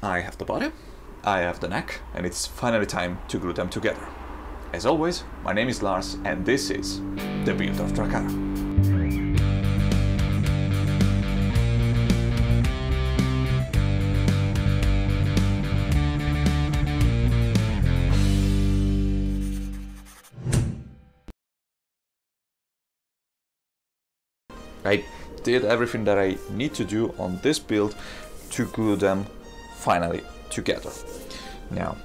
I have the body, I have the neck, and it's finally time to glue them together. As always, my name is Lars, and this is the Build of Drakkar. I did everything that I need to do on this build to glue them finally together. Now,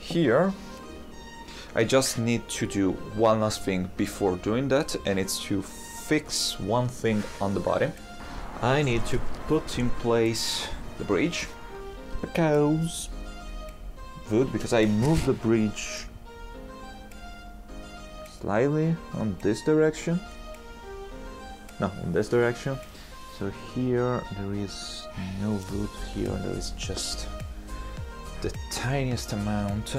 here I just need to do one last thing before doing that and it's to fix one thing on the body. I need to put in place the bridge because wood because I moved the bridge slightly on this direction no in this direction so here there is no wood here. There is just the tiniest amount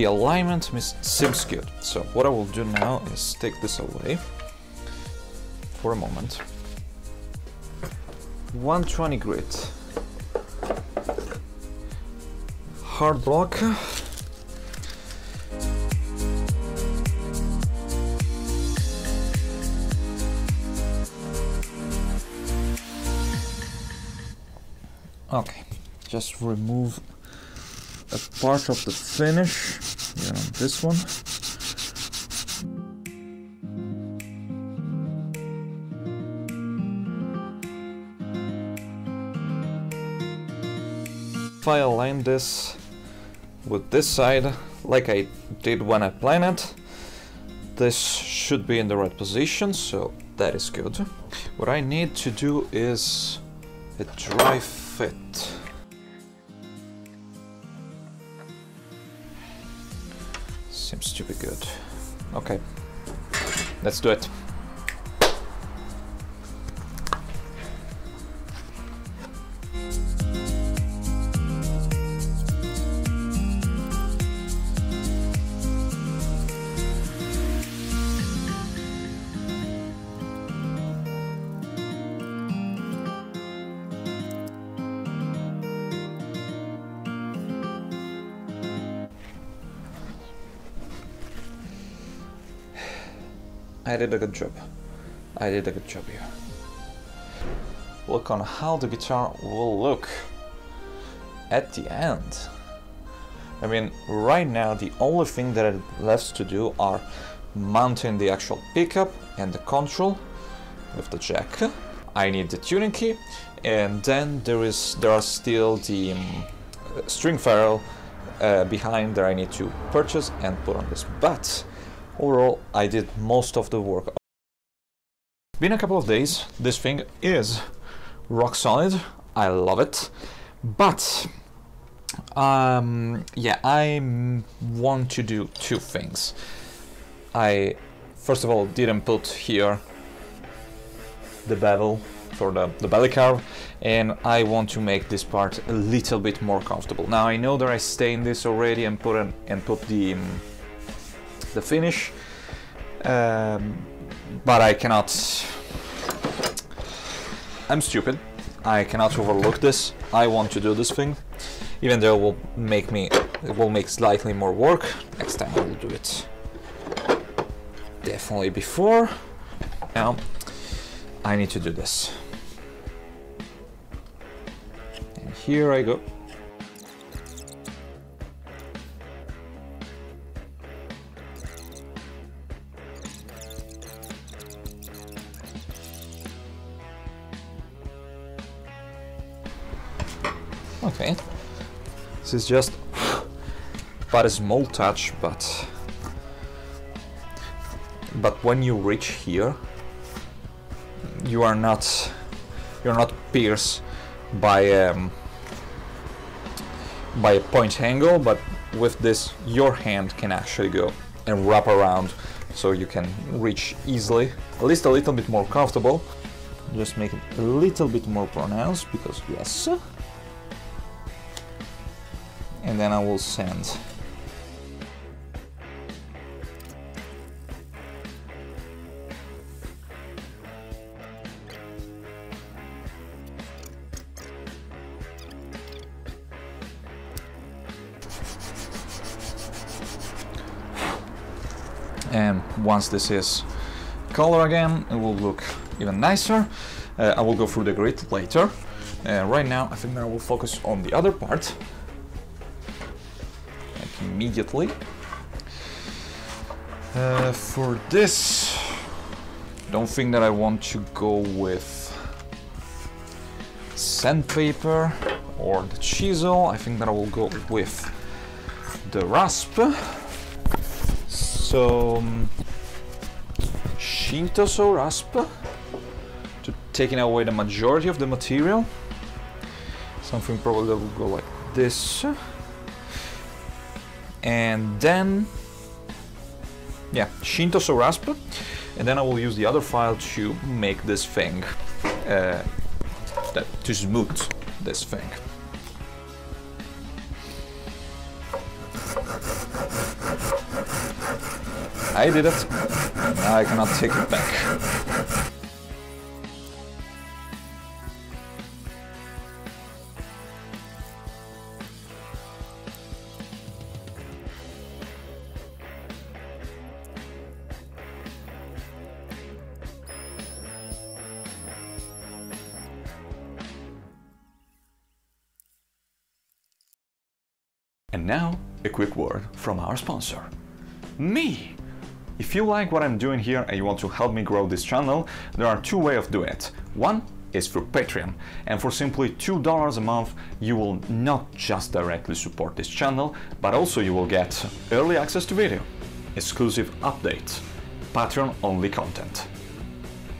the alignment seems good. So what I will do now is take this away for a moment. 120 grit. Hard block. Okay, just remove a part of the finish on this one. If I align this with this side, like I did when I planned it, this should be in the right position, so that is good. What I need to do is a dry fit. Let's do it. I did a good job. I did a good job here. Look on how the guitar will look at the end. I mean, right now the only thing that it left to do are mounting the actual pickup and the control with the jack. I need the tuning key and then there is there are still the um, string ferrule uh, behind that I need to purchase and put on this. But Overall, I did most of the work. Been a couple of days, this thing is rock solid, I love it, but um, yeah, I want to do two things. I, first of all, didn't put here the bevel for the, the belly carve and I want to make this part a little bit more comfortable. Now I know that I stained this already and put an, and put the um, the finish. Um, but I cannot I'm stupid. I cannot overlook this. I want to do this thing even though it will make me it will make slightly more work next time I will do it. Definitely before. Now I need to do this. And here I go Okay. This is just but a small touch, but but when you reach here, you are not you're not pierced by um, by a point angle, but with this your hand can actually go and wrap around so you can reach easily, at least a little bit more comfortable. Just make it a little bit more pronounced because yes. And then I will send. And once this is color again it will look even nicer. Uh, I will go through the grit later. Uh, right now I think I will focus on the other part immediately uh, for this don't think that I want to go with sandpaper or the chisel I think that I will go with the rasp So, Shinto saw rasp to taking away the majority of the material. Something probably that will go like this. And then, yeah, Shinto saw rasp. And then I will use the other file to make this thing, uh, that, to smooth this thing. I did it. Now I cannot take it back. And now, a quick word from our sponsor, me! If you like what I'm doing here and you want to help me grow this channel, there are two ways of doing it. One is through Patreon, and for simply $2 a month, you will not just directly support this channel, but also you will get early access to video, exclusive updates, Patreon-only content.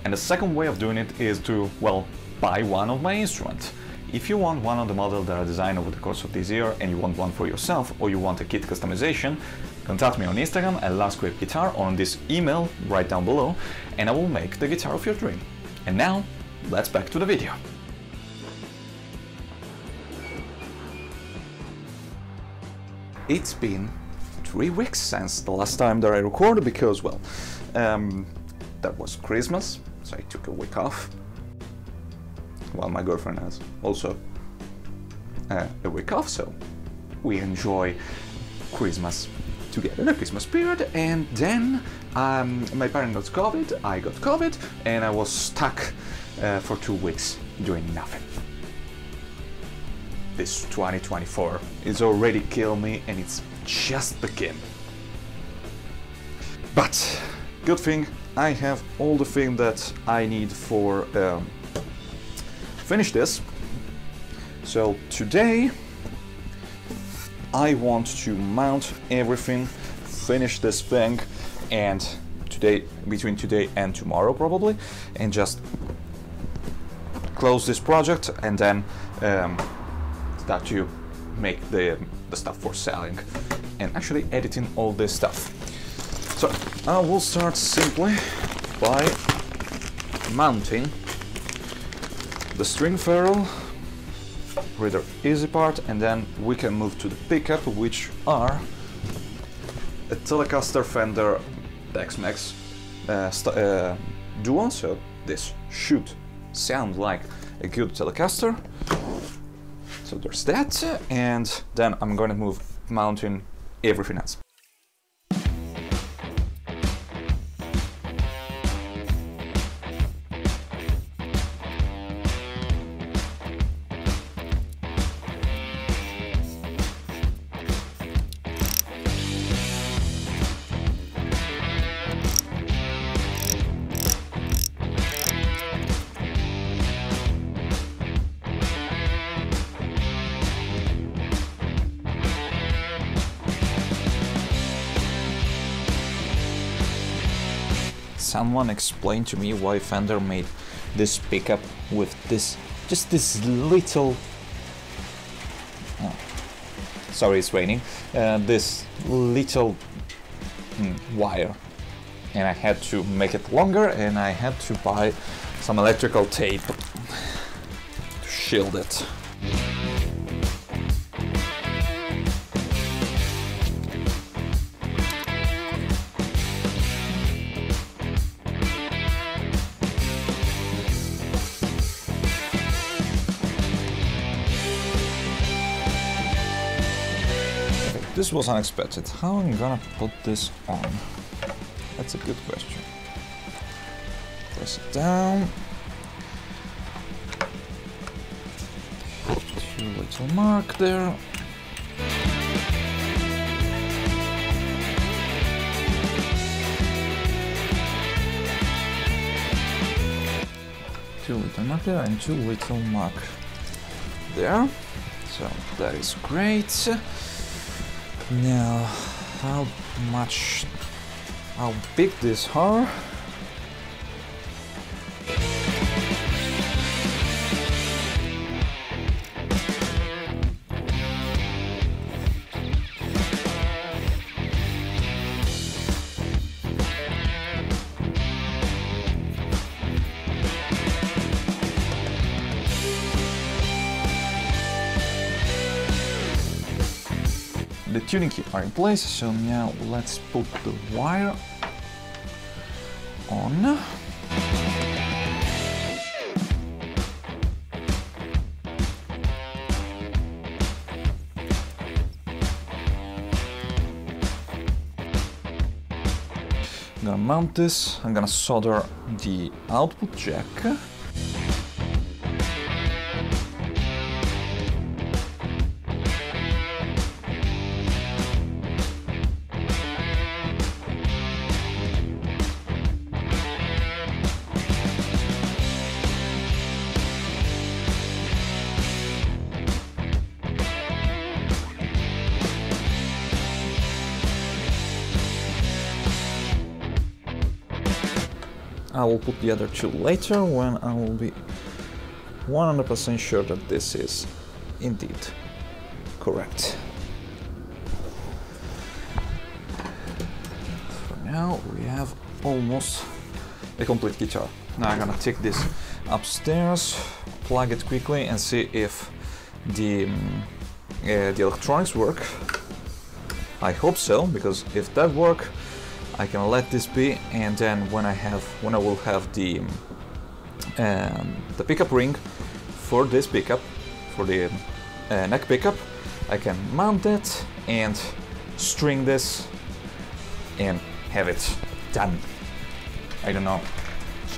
And the second way of doing it is to, well, buy one of my instruments. If you want one of the models that I designed over the course of this year and you want one for yourself or you want a kit customization, contact me on Instagram at Lars Guitar or on this email right down below and I will make the guitar of your dream. And now, let's back to the video. It's been three weeks since the last time that I recorded because, well, um, that was Christmas, so I took a week off. Well, my girlfriend has also uh, a week off, so we enjoy Christmas together, the Christmas period, and then um, my parents got COVID, I got COVID, and I was stuck uh, for two weeks doing nothing. This 2024 is already killing me, and it's just begin. But good thing I have all the thing that I need for um, finish this. So today I want to mount everything, finish this thing, and today between today and tomorrow probably, and just close this project and then um, start to make the, the stuff for selling and actually editing all this stuff. So I will start simply by mounting the string ferrule, reader easy part, and then we can move to the pickup, which are a Telecaster Fender Tex-Mex uh, uh, duo, so this should sound like a good Telecaster. So there's that, and then I'm gonna move mounting everything else. Someone explain to me why Fender made this pickup with this, just this little... Oh. sorry it's raining, uh, this little mm, wire. And I had to make it longer and I had to buy some electrical tape to shield it. This was unexpected. How am I gonna put this on? That's a good question. Press it down. Two little mark there. Two little mark there and two little mark there. So that is great. Now, how much, how big these are? The tuning key are in place, so now let's put the wire on. I'm gonna mount this, I'm gonna solder the output jack. I will put the other two later when I will be 100% sure that this is indeed correct. For now we have almost a complete guitar. Now I'm gonna take this upstairs, plug it quickly and see if the, um, uh, the electronics work. I hope so, because if that work, I can let this be, and then when I have, when I will have the um, the pickup ring for this pickup, for the uh, neck pickup, I can mount it and string this and have it done. I don't know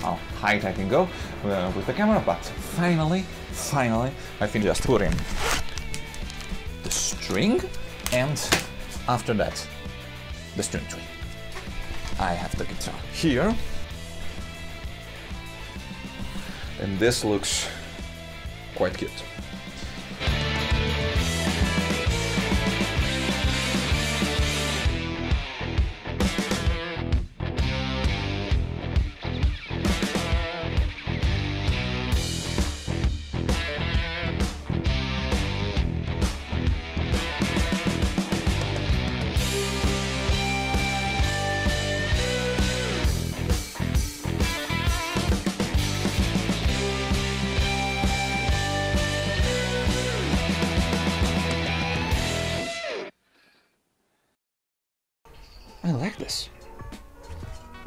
how high I can go uh, with the camera, but finally, finally, I can just put in the string and after that, the string tree. I have the guitar here. And this looks quite cute.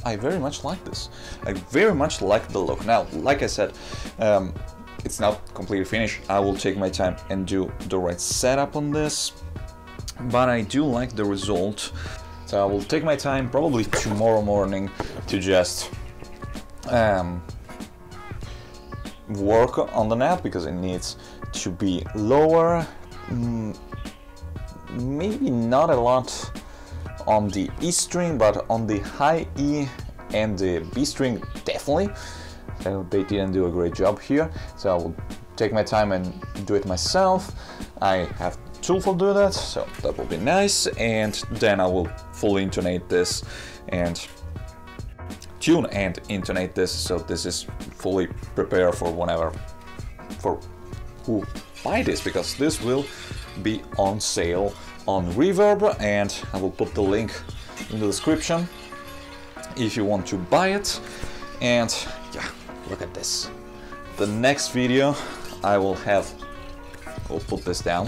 I very much like this. I very much like the look. Now, like I said, um, it's not completely finished. I will take my time and do the right setup on this. But I do like the result. So I will take my time, probably tomorrow morning, to just um, work on the net because it needs to be lower. Mm, maybe not a lot on the E string, but on the high E and the B string, definitely. They didn't do a great job here, so I will take my time and do it myself. I have tool for do that, so that will be nice, and then I will fully intonate this and tune and intonate this, so this is fully prepared for whenever, for who buy this, because this will be on sale on Reverb and I will put the link in the description if you want to buy it. And yeah look at this. The next video I will have I'll put this down.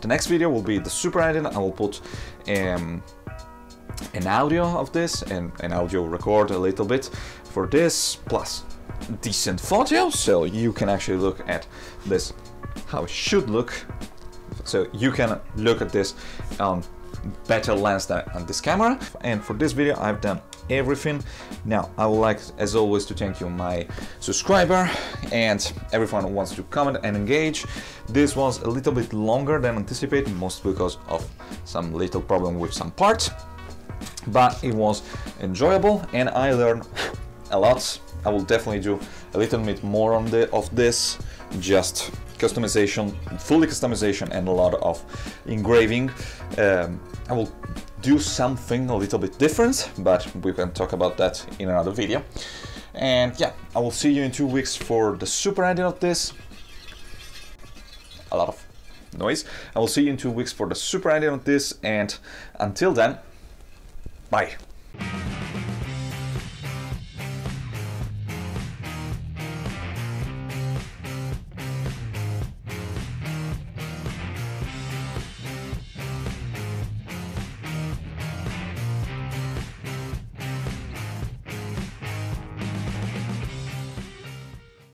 The next video will be the super edit I will put um, an audio of this and an audio record a little bit for this plus decent photo so you can actually look at this how it should look so you can look at this on better lens than on this camera. And for this video I've done everything. Now I would like as always to thank you my subscriber and everyone who wants to comment and engage. This was a little bit longer than anticipated mostly because of some little problem with some parts but it was enjoyable and I learned a lot. I will definitely do a little bit more on the of this just customization fully customization and a lot of engraving. Um, I will do something a little bit different but we can talk about that in another video. And yeah I will see you in two weeks for the super edit of this. A lot of noise. I will see you in two weeks for the super edit of this and until then bye